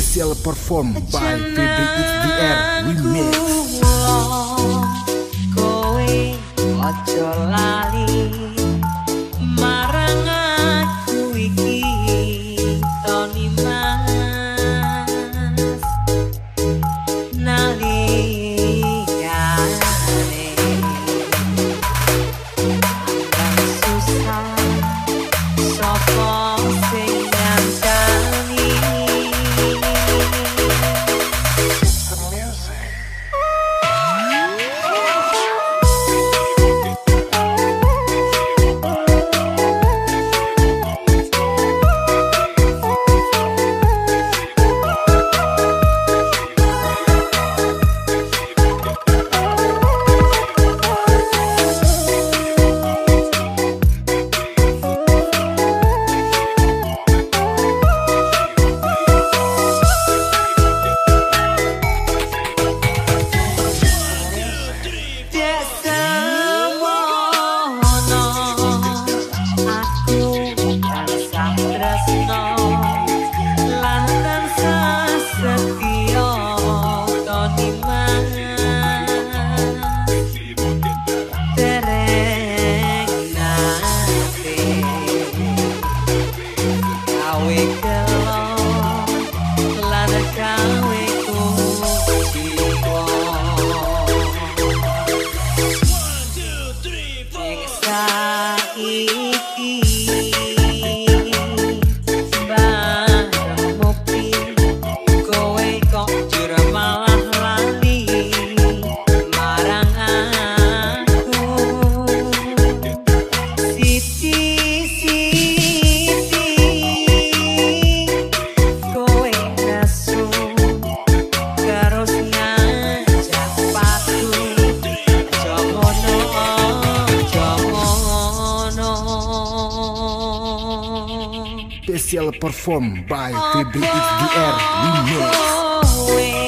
special perform by PBXDR Remix. yeah. especial performed by Fabric DR Remix.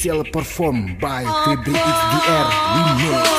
official performed by 3BXDR Remix.